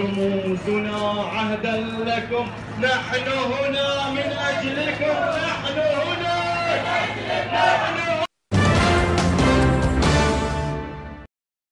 رموزنا عهدا لكم. نحن هنا من أجلكم.